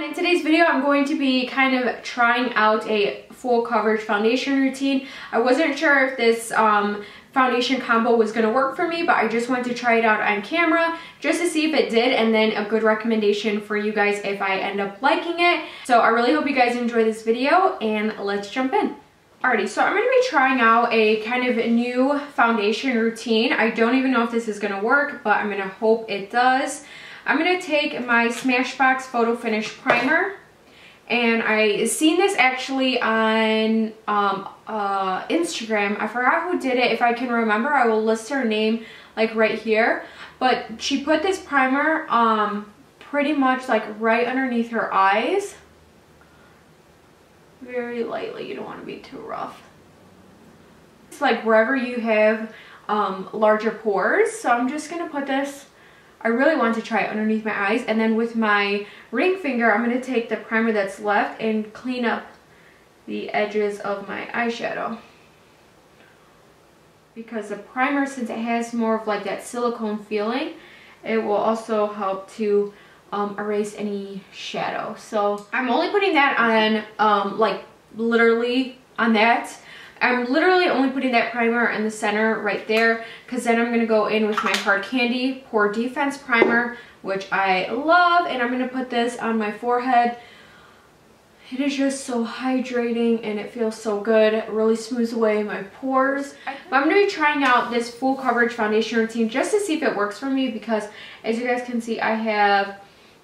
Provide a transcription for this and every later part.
In today's video, I'm going to be kind of trying out a full coverage foundation routine. I wasn't sure if this um, foundation combo was going to work for me, but I just wanted to try it out on camera just to see if it did and then a good recommendation for you guys if I end up liking it. So I really hope you guys enjoy this video and let's jump in. Alrighty, so I'm going to be trying out a kind of new foundation routine. I don't even know if this is going to work, but I'm going to hope it does. I'm going to take my Smashbox Photo Finish Primer and I seen this actually on um, uh, Instagram. I forgot who did it. If I can remember, I will list her name like right here. But she put this primer um, pretty much like right underneath her eyes. Very lightly, you don't want to be too rough. It's like wherever you have um, larger pores. So I'm just going to put this I really want to try it underneath my eyes. And then with my ring finger, I'm going to take the primer that's left and clean up the edges of my eyeshadow. Because the primer, since it has more of like that silicone feeling, it will also help to um, erase any shadow. So I'm only putting that on um, like literally on that I'm literally only putting that primer in the center right there because then I'm going to go in with my Hard Candy Pore Defense Primer, which I love. And I'm going to put this on my forehead. It is just so hydrating and it feels so good. It really smooths away my pores. But I'm going to be trying out this full coverage foundation routine just to see if it works for me because as you guys can see, I have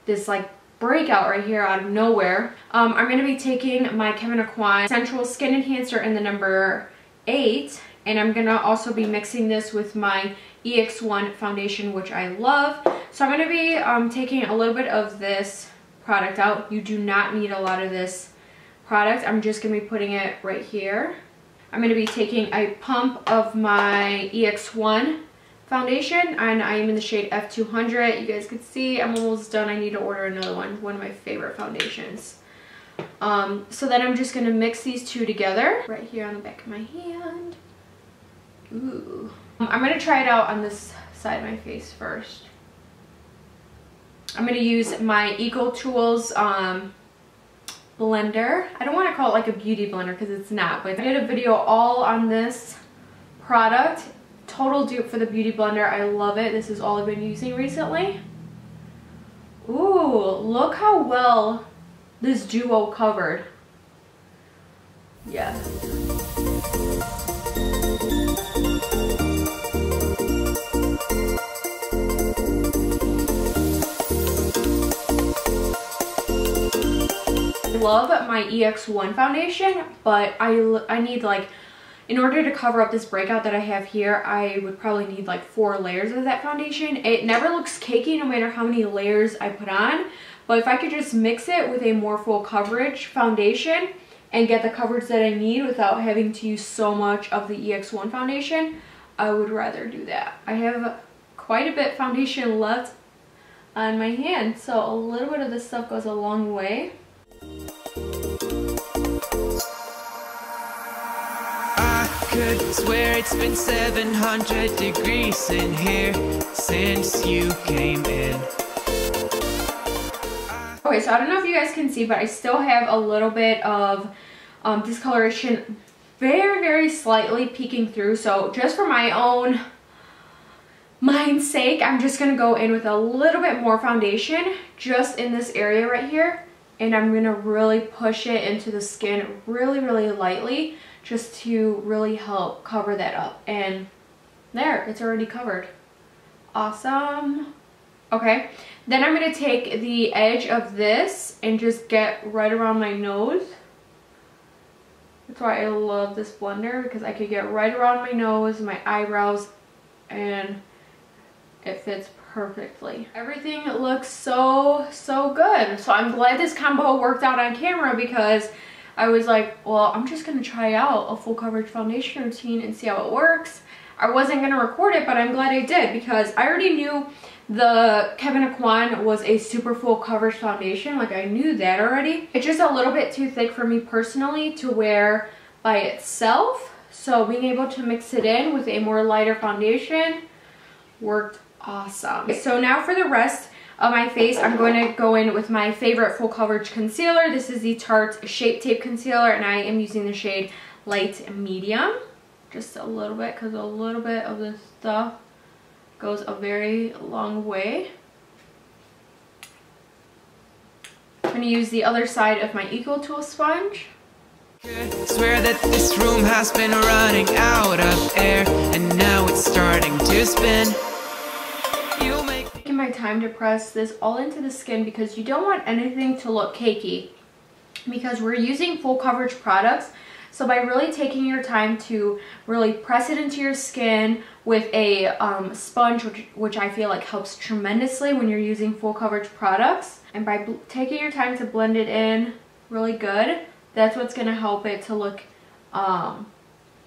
this like breakout right here out of nowhere. Um, I'm going to be taking my Kevyn Aucoin Sensual Skin Enhancer in the number 8 and I'm going to also be mixing this with my EX1 foundation which I love. So I'm going to be um, taking a little bit of this product out. You do not need a lot of this product. I'm just going to be putting it right here. I'm going to be taking a pump of my EX1 foundation and I am in the shade F200. You guys can see I'm almost done. I need to order another one. One of my favorite foundations. Um, so then I'm just going to mix these two together right here on the back of my hand. Ooh. I'm going to try it out on this side of my face first. I'm going to use my Eco Tools um, blender. I don't want to call it like a beauty blender because it's not, but I did a video all on this product total dupe for the Beauty Blender. I love it. This is all I've been using recently. Ooh, look how well this duo covered. Yeah. I love my EX1 foundation, but I, I need like in order to cover up this breakout that I have here, I would probably need like four layers of that foundation. It never looks cakey no matter how many layers I put on, but if I could just mix it with a more full coverage foundation and get the coverage that I need without having to use so much of the EX1 foundation, I would rather do that. I have quite a bit foundation left on my hand, so a little bit of this stuff goes a long way. Could swear it's been 700 degrees in here since you came in. Okay, so I don't know if you guys can see, but I still have a little bit of um, discoloration very, very slightly peeking through. So just for my own mind's sake, I'm just going to go in with a little bit more foundation just in this area right here. And I'm going to really push it into the skin really, really lightly just to really help cover that up. And there, it's already covered. Awesome. Okay, then I'm going to take the edge of this and just get right around my nose. That's why I love this blender because I could get right around my nose, my eyebrows, and it fits perfectly. Everything looks so, so good. So I'm glad this combo worked out on camera because I was like, well, I'm just going to try out a full coverage foundation routine and see how it works. I wasn't going to record it, but I'm glad I did because I already knew the Kevyn Aucoin was a super full coverage foundation. Like, I knew that already. It's just a little bit too thick for me personally to wear by itself. So being able to mix it in with a more lighter foundation worked awesome. So now for the rest of my face, I'm going to go in with my favorite full coverage concealer. This is the Tarte Shape Tape Concealer and I am using the shade Light Medium. Just a little bit because a little bit of this stuff goes a very long way. I'm going to use the other side of my EcoTool sponge. Swear that this room has been running out of air and now it's starting to spin time to press this all into the skin because you don't want anything to look cakey. Because we're using full coverage products so by really taking your time to really press it into your skin with a um, sponge, which, which I feel like helps tremendously when you're using full coverage products, and by taking your time to blend it in really good, that's what's going to help it to look um,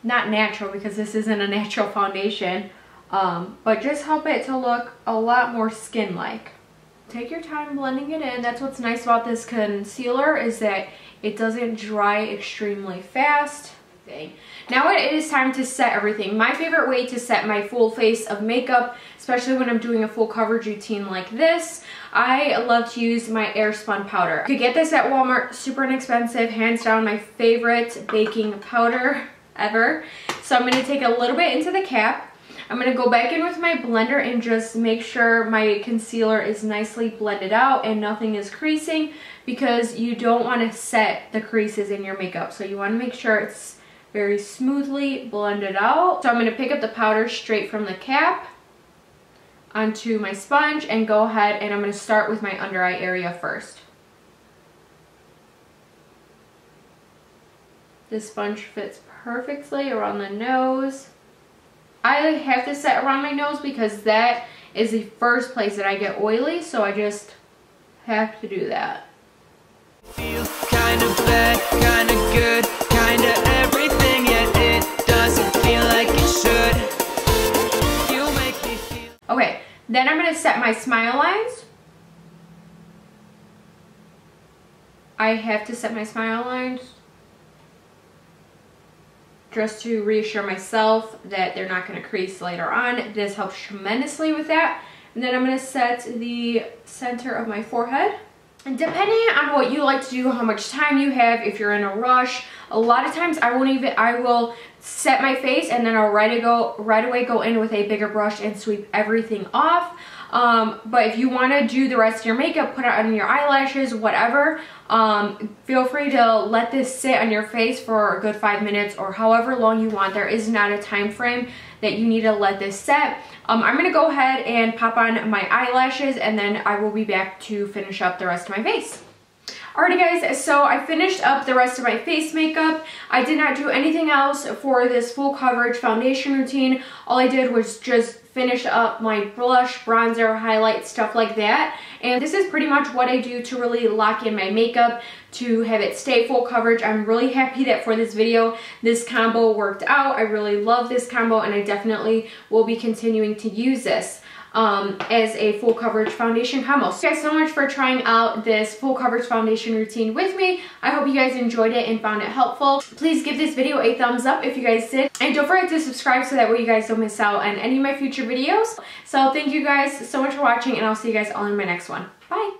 not natural because this isn't a natural foundation, um, but just help it to look a lot more skin-like. Take your time blending it in. That's what's nice about this concealer is that it doesn't dry extremely fast. Now it is time to set everything. My favorite way to set my full face of makeup, especially when I'm doing a full coverage routine like this, I love to use my Airspun powder. You could get this at Walmart, super inexpensive, hands down my favorite baking powder ever. So I'm going to take a little bit into the cap I'm going to go back in with my blender and just make sure my concealer is nicely blended out and nothing is creasing because you don't want to set the creases in your makeup. So you want to make sure it's very smoothly blended out. So I'm going to pick up the powder straight from the cap onto my sponge and go ahead and I'm going to start with my under eye area first. This sponge fits perfectly around the nose. I have to set around my nose because that is the first place that I get oily, so I just have to do that. Feel kind of bad, kind of good, kind of everything, yet it doesn't feel like it should. You make me feel... Okay, then I'm going to set my smile lines. I have to set my smile lines just to reassure myself that they're not going to crease later on. This helps tremendously with that. And then I'm going to set the center of my forehead. And depending on what you like to do, how much time you have, if you're in a rush, a lot of times I won't even, I will set my face and then I'll right, right away go in with a bigger brush and sweep everything off. Um, but if you want to do the rest of your makeup, put it on your eyelashes, whatever, um, feel free to let this sit on your face for a good five minutes or however long you want. There is not a time frame that you need to let this set. Um, I'm going to go ahead and pop on my eyelashes and then I will be back to finish up the rest of my face. Alrighty guys, so I finished up the rest of my face makeup. I did not do anything else for this full coverage foundation routine. All I did was just finish up my blush, bronzer, highlight, stuff like that. And this is pretty much what I do to really lock in my makeup to have it stay full coverage. I'm really happy that for this video, this combo worked out. I really love this combo and I definitely will be continuing to use this um, as a full coverage foundation combo. So guys so much for trying out this full coverage foundation routine with me. I hope you guys enjoyed it and found it helpful. Please give this video a thumbs up if you guys did. And don't forget to subscribe so that way you guys don't miss out on any of my future videos. So thank you guys so much for watching and I'll see you guys all in my next one. Bye!